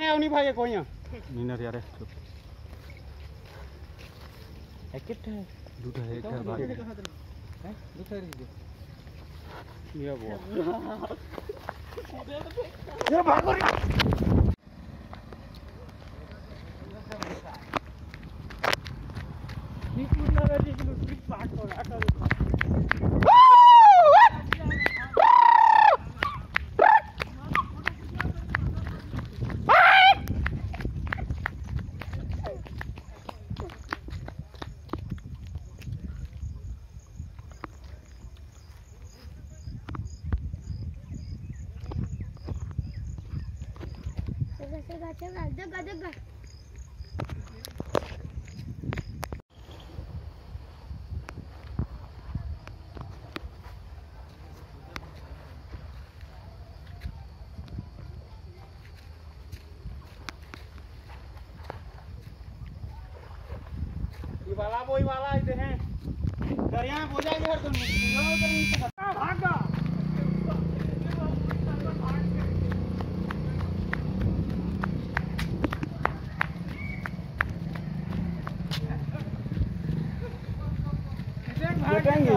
ને આવની ભાગે કોઈયા નીનર यार है कितना है दूसरा है क्या बात है दूसरा है ये वो ये भागो रे Nick Mutnar'a çekilirsin. वाला ही वाला इधर है। दरिया बोझा इधर नीचे भागा। 我跟你